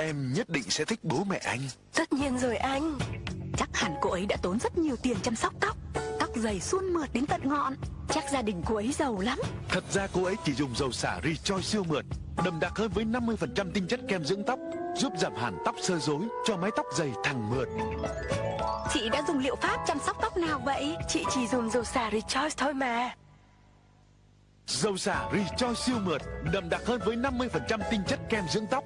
Em nhất định sẽ thích bố mẹ anh. Tất nhiên rồi anh. Chắc hẳn cô ấy đã tốn rất nhiều tiền chăm sóc tóc Tóc dày suôn mượt đến tận ngọn. Chắc gia đình cô ấy giàu lắm. Thật ra cô ấy chỉ dùng dầu xả Rejoice siêu mượt Đậm đặc hơn với 50% tinh chất kem dưỡng tóc Giúp giảm hẳn tóc sơ rối Cho mái tóc dày thẳng mượt. Chị đã dùng liệu pháp chăm sóc tóc nào vậy? Chị chỉ dùng dầu xả Rejoice thôi mà. Dầu xả Rejoice siêu mượt Đậm đặc hơn với 50% tinh chất kem dưỡng tóc.